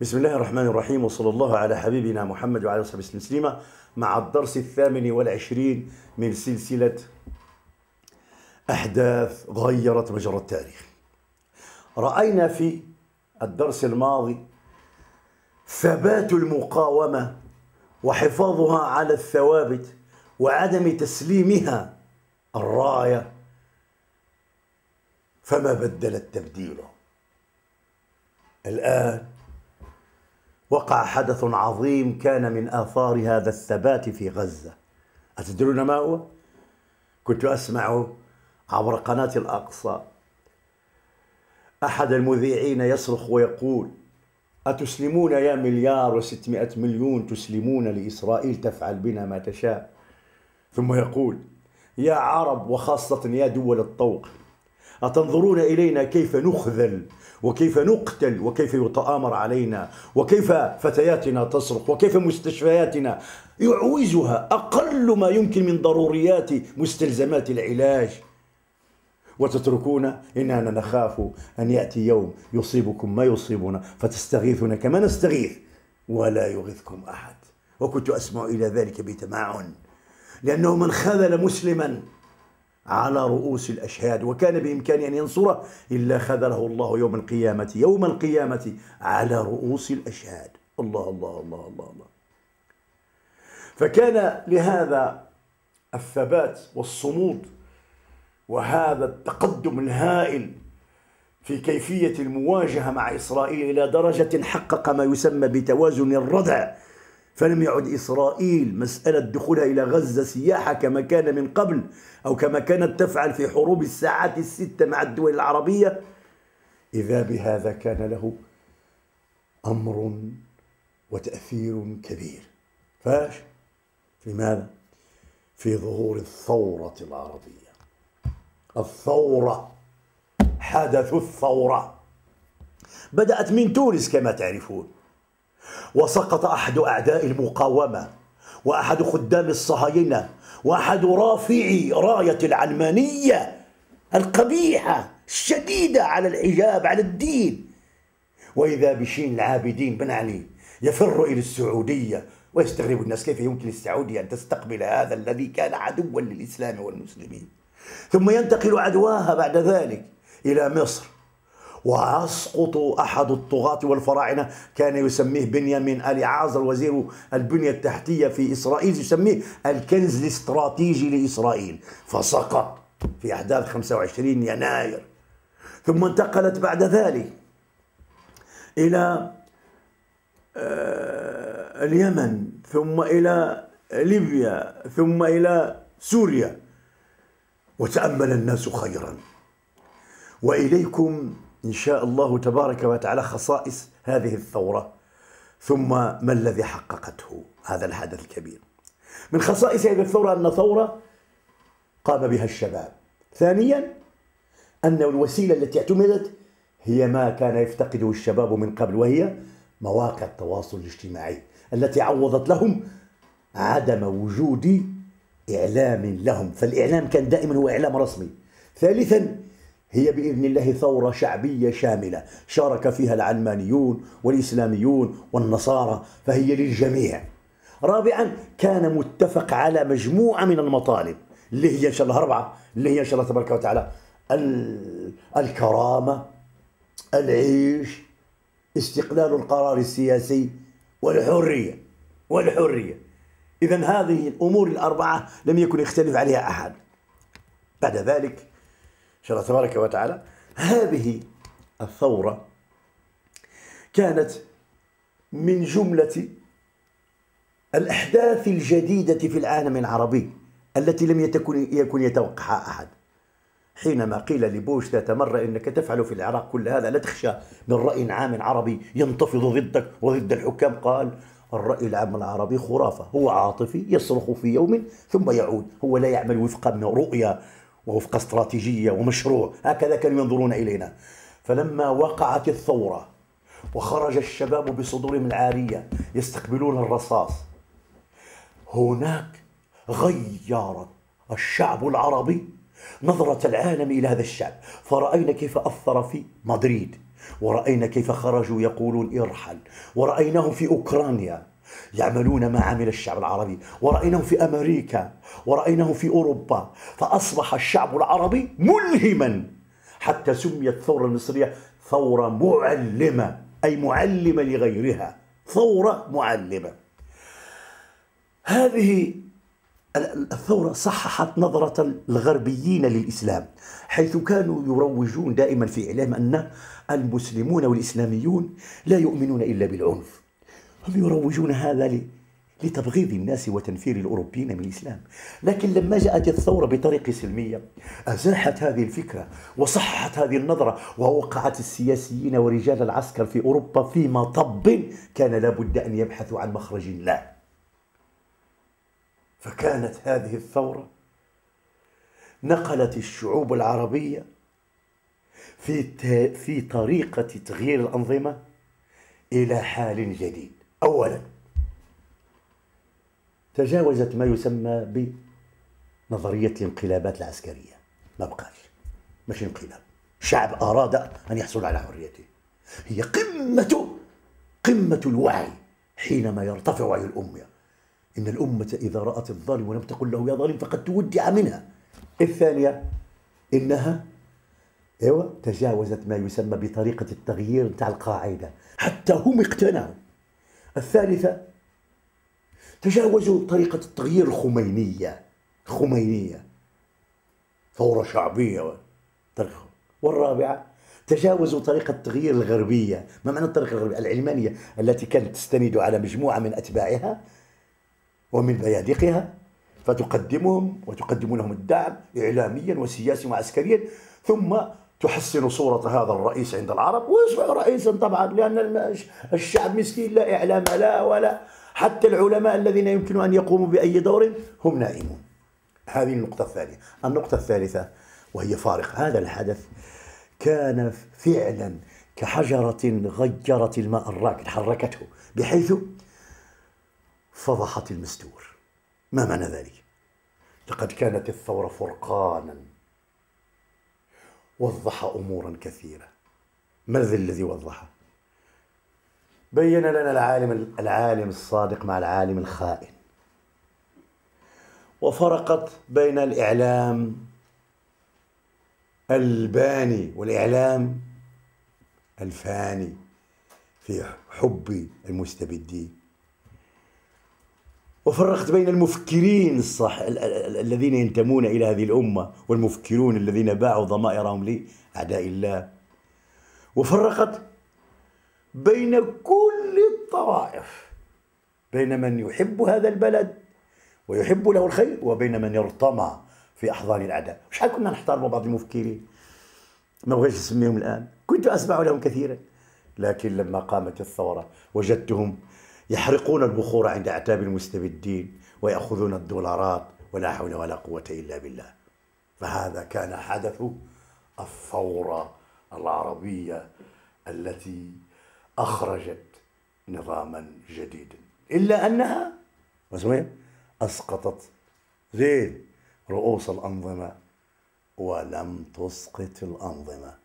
بسم الله الرحمن الرحيم وصلى الله على حبيبنا محمد وعلى وصحبه وسلم مع الدرس الثامن والعشرين من سلسلة أحداث غيرت مجرى التاريخ رأينا في الدرس الماضي ثبات المقاومة وحفاظها على الثوابت وعدم تسليمها الراية فما بدل التبديل الآن وقع حدث عظيم كان من آثار هذا الثبات في غزة. أتدرون ما هو؟ كنت أسمع عبر قناة الأقصى. أحد المذيعين يصرخ ويقول أتسلمون يا مليار وستمائة مليون تسلمون لإسرائيل تفعل بنا ما تشاء. ثم يقول يا عرب وخاصة يا دول الطوق أتنظرون إلينا كيف نخذل وكيف نقتل وكيف يتآمر علينا وكيف فتياتنا تصرخ وكيف مستشفياتنا؟ يعوزها أقل ما يمكن من ضروريات مستلزمات العلاج. وتتركون إننا نخاف أن يأتي يوم يصيبكم ما يصيبنا فتستغيثون كما نستغيث ولا يغيثكم أحد. وكنت أسمع إلى ذلك بتمعن لأنه من خذل مسلما. على رؤوس الأشهاد وكان بإمكانه أن ينصره إلا خذله الله يوم القيامة يوم القيامة على رؤوس الأشهاد. الله الله الله الله الله. فكان لهذا الثبات والصمود وهذا التقدم الهائل في كيفية المواجهة مع إسرائيل إلى درجة حقق ما يسمى بتوازن الردع فلم يعد إسرائيل مسألة دخولها إلى غزة سياحة كما كان من قبل أو كما كانت تفعل في حروب الساعات الستة مع الدول العربية. إذا بهذا كان له أمر وتأثير كبير. فاش؟ في ماذا؟ في ظهور الثورة العربية. الثورة حدث الثورة. بدأت من تونس كما تعرفون. وسقط أحد أعداء المقاومة وأحد خدام الصهاينة وأحد رافعي راية العلمانية القبيحة الشديدة على الحجاب على الدين. وإذا بشين العابدين بن علي يفر إلى السعودية ويستغرب الناس كيف يمكن للسعودية أن تستقبل هذا الذي كان عدوا للإسلام والمسلمين. ثم ينتقل عدواها بعد ذلك إلى مصر. ويسقط أحد الطغاة والفراعنة. كان يسميه بنيامين آل عازر وزير البنية التحتية في إسرائيل يسميه الكنز الاستراتيجي لإسرائيل. فسقط في أحداث 25 يناير. ثم انتقلت بعد ذلك إلى آه، اليمن ثم إلى ليبيا ثم إلى سوريا. وتأمل الناس خيرا. وإليكم إن شاء الله تبارك وتعالى خصائص هذه الثورة. ثم ما الذي حققته؟ هذا الحدث الكبير. من خصائص هذه الثورة أن ثورة قام بها الشباب. ثانيا أن الوسيلة التي اعتمدت هي ما كان يفتقده الشباب من قبل وهي مواقع التواصل الاجتماعي التي عوضت لهم عدم وجود إعلام لهم. فالإعلام كان دائما هو إعلام رسمي. ثالثا هي بإذن الله ثورة شعبية شاملة شارك فيها العلمانيون والإسلاميون والنصارى فهي للجميع. رابعا كان متفق على مجموعة من المطالب اللي هي إن شاء الله أربعة اللي هي إن شاء الله تبارك وتعالى الكرامة العيش استقلال القرار السياسي والحرية والحرية. اذا هذه الأمور الأربعة لم يكن يختلف عليها أحد. بعد ذلك شاء الله تبارك وتعالى. هذه الثورة كانت من جملة الأحداث الجديدة في العالم العربي التي لم يكن يكن يتوقعها أحد. حينما قيل لبوش ذات مرة إنك تفعل في العراق كل هذا لا تخشى من رأي عام عربي ينتفض ضدك وضد الحكام. قال الرأي العام العربي خرافة هو عاطفي يصرخ في يوم ثم يعود هو لا يعمل وفق رؤية ووفق استراتيجية ومشروع. هكذا كانوا ينظرون إلينا. فلما وقعت الثورة وخرج الشباب بصدورهم العارية يستقبلون الرصاص هناك غير الشعب العربي نظرة العالم إلى هذا الشعب. فرأينا كيف أثر في مدريد ورأينا كيف خرجوا يقولون إرحل ورأيناهم في أوكرانيا يعملون ما عمل الشعب العربي. ورأيناهم في أمريكا ورأيناهم في أوروبا. فأصبح الشعب العربي ملهما. حتى سميت الثورة المصرية ثورة معلمة أي معلمة لغيرها. ثورة معلمة. هذه الثورة صححت نظرة الغربيين للإسلام حيث كانوا يروجون دائما في إعلام أن المسلمون والإسلاميون لا يؤمنون إلا بالعنف. هم يروجون هذا لتبغيض الناس وتنفير الأوروبيين من الإسلام. لكن لما جاءت الثورة بطريقة سلمية أزاحت هذه الفكرة وصححت هذه النظرة ووقعت السياسيين ورجال العسكر في أوروبا في مطب كان لابد أن يبحثوا عن مخرج له فكانت هذه الثورة نقلت الشعوب العربية في في طريقة تغيير الأنظمة إلى حال جديد. أولا تجاوزت ما يسمى بنظرية الانقلابات العسكرية. ما بقاش. مش انقلاب. شعب أراد أن يحصل على حريته. هي قمة قمة الوعي حينما يرتفع وعي الأمة. إن الأمة إذا رأت الظالم ولم تقل له يا ظالم فقد تودع منها. الثانية إنها أيوه تجاوزت ما يسمى بطريقة التغيير بتاع القاعدة. حتى هم اقتنعوا. الثالثة تجاوزوا طريقة التغيير الخمينية. خمينية. ثورة شعبية والرابعة تجاوزوا طريقة التغيير الغربية. ما معنى الطريقة الغربية؟ العلمانية التي كانت تستند على مجموعة من أتباعها ومن بيادقها فتقدمهم وتقدم لهم الدعم إعلاميا وسياسيا وعسكريا. ثم تحسن صورة هذا الرئيس عند العرب. ويصبح رئيسا طبعا لأن الشعب مسكين لا إعلام لا ولا. حتى العلماء الذين يمكن أن يقوموا بأي دور هم نائمون. هذه النقطة الثانية. النقطة الثالثة وهي فارق. هذا الحدث كان فعلا كحجرة غيرت الماء الراكد حركته بحيث فضحت المستور. ما معنى ذلك؟ لقد كانت الثورة فرقانا. وضح أمورا كثيرة. ما الذي وضحه بين لنا العالم العالم الصادق مع العالم الخائن. وفرقت بين الإعلام الباني والإعلام الفاني في حب المستبدين. وفرقت بين المفكرين الصح الذين ينتمون إلى هذه الأمة والمفكرون الذين باعوا ضمائرهم لأعداء الله. وفرقت بين كل الطوائف بين من يحب هذا البلد ويحب له الخير وبين من يرتمى في أحضان الأعداء. شحال كنا نحترم بعض المفكرين؟ ما بغيتش نسميهم الآن. كنت أسمع لهم كثيرا لكن لما قامت الثورة وجدتهم يحرقون البخور عند أعتاب المستبدين ويأخذون الدولارات ولا حول ولا قوة إلا بالله. فهذا كان حدث الثورة العربية التي أخرجت نظاما جديدا. إلا أنها أسقطت زين رؤوس الأنظمة ولم تسقط الأنظمة.